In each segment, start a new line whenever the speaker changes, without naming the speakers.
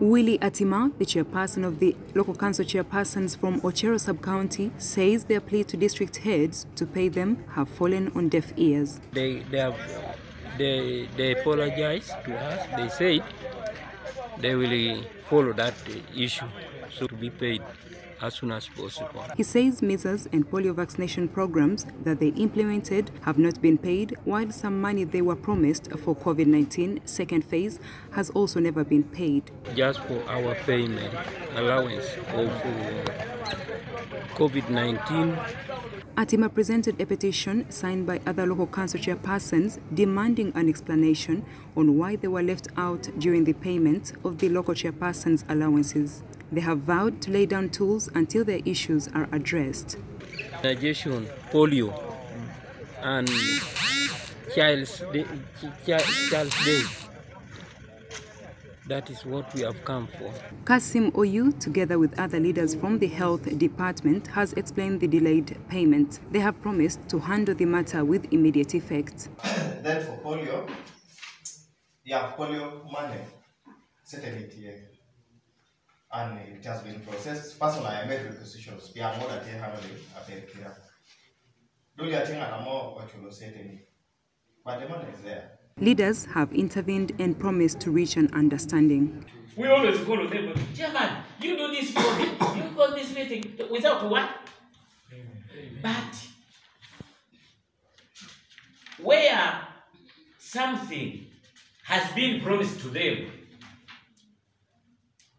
Willie Atima, the chairperson of the local council chairpersons from Ochero sub-county, says their plea to district heads to pay them have fallen on deaf ears.
They they have they they apologized to us. They said they will follow that issue so to be paid as soon as possible.
He says measles and polio vaccination programs that they implemented have not been paid, while some money they were promised for COVID-19 second phase has also never been paid.
Just for our payment allowance of uh, COVID-19
Atima presented a petition signed by other local council chairpersons demanding an explanation on why they were left out during the payment of the local chairpersons' allowances. They have vowed to lay down tools until their issues are addressed.
Digestion, polio, and child's day, child's day. That is what we have come for.
Kasim Oyu, together with other leaders from the health department, has explained the delayed payment. They have promised to handle the matter with immediate effect.
then for polio, yeah, polio money, certainly here. And it has been processed. Personally, I made requisitions. We are more than 10 handling a bit here. Do you think I'm more what you say But the money is there.
Leaders have intervened and promised to reach an understanding.
We always go to them, Chairman, you do this for me, you call this meeting without what? But where something has been promised to them,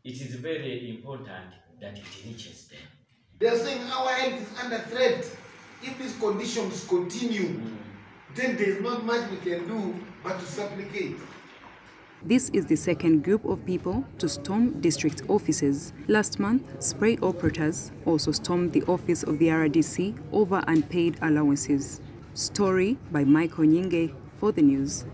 it is very important that it reaches them.
They're saying our health is under threat. If these conditions continue, mm. then there's not much we can do but to supplicate.
This is the second group of people to storm district offices. Last month, spray operators also stormed the office of the RDC over unpaid allowances. Story by Michael Nyinge for the news.